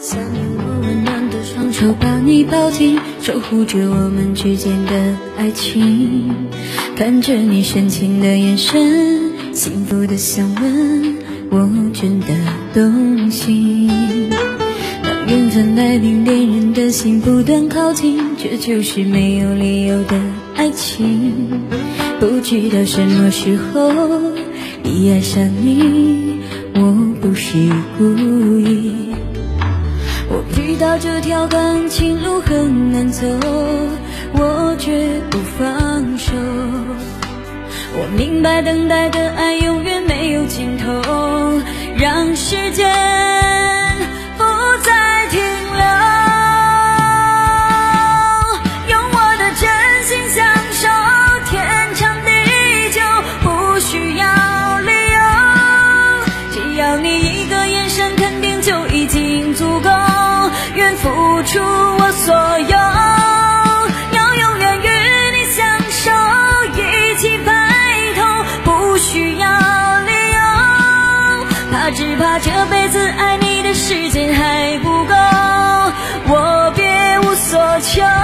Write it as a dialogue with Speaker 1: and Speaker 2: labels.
Speaker 1: 想用我温暖的双手把你抱紧，守护着我们之间的爱情。看着你深情的眼神，幸福的香吻，我真的动心。当缘分来临，恋人的心不断靠近，这就是没有理由的爱情。不知道什么时候已爱上你，我不是故意。我知道这条感情路很难走，我绝不放手。我明白等待的爱永远没有尽头，让时间不再停留。用我的真心相守，天长地久，不需要理由。只要你一个眼神，肯定就已经足够。所有要永远与你相守一起白头不需要理由。怕只怕这辈子爱你的时间还不够我别无所求。